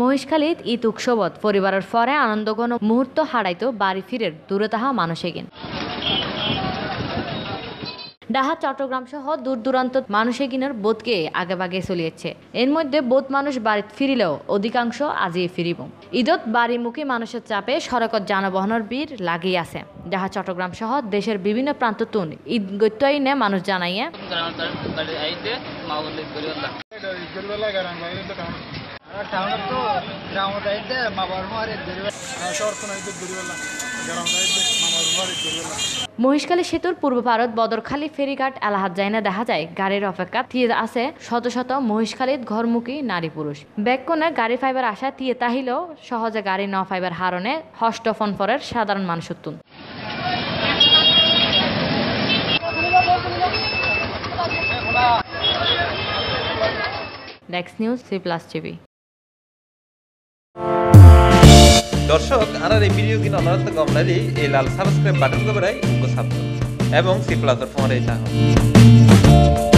মহিষখালীত ঈদ উৎসবত পরিবারের পরে আনন্দঘন মুহূর্ত হারাইতো বাড়ি ফিরের দূরে তাহা মানুষেগিন। ডাহা চট্টগ্রাম সহ দূর দূরান্ত মানুষে মানুষেগিনের বোধকে আগে বাগে চলিয়েছে। এর মধ্যে বোধ মানুষ বাড়িত ফিরিলেও অধিকাংশ আজিয়ে ফিরিব। ঈদত বাড়িমুখী মানুষের চাপে সড়কত যানবাহনের ভিড় লাগিয়ে আছে। ডাহা চট্টগ্রাম সহ দেশের বিভিন্ন প্রান্ত তুন ঈদ গত্যাইনে মানুষ জানাইয়ে। গ্রামান্তর বাড়ি আইতে মা বললে করি বললাম ইজ্জতবেলা গারান বাইরে তো টাউন টাউনত তো গ্রামত আইতে মা বাবার মারে শহর কোনো ইজ্জত গরিবেলা গারাম বাইরে মামার ঘর গরিবেলা মহিষখালী সেতুর পূর্ব ভারত বদরখালী ফেরিঘাট এলাহাত যাইনা দেখা যায়। গাড়ির অপেক্ষা থিয়ে আছে শত শত মহিষখালীত ঘরমুখী নারী পুরুষ। ব্যাককনে গাড়ি ফাইবার আসা তিয়ে তাহিলেও সহজে গাড়ি ন ফাইবার হারণে হষ্ট ফনফরের সাধারণ মানুষ ডেক্স নিউজ সি প্লাস টিভি দর্শক আর এই ভিডিও কিনা কম গমলালি এই লাল সাবস্ক্রাইব বাটন গবরাই উঙ্গ সাবস্ক্রাইব এবং সি প্লাসের ফোন এই চাহ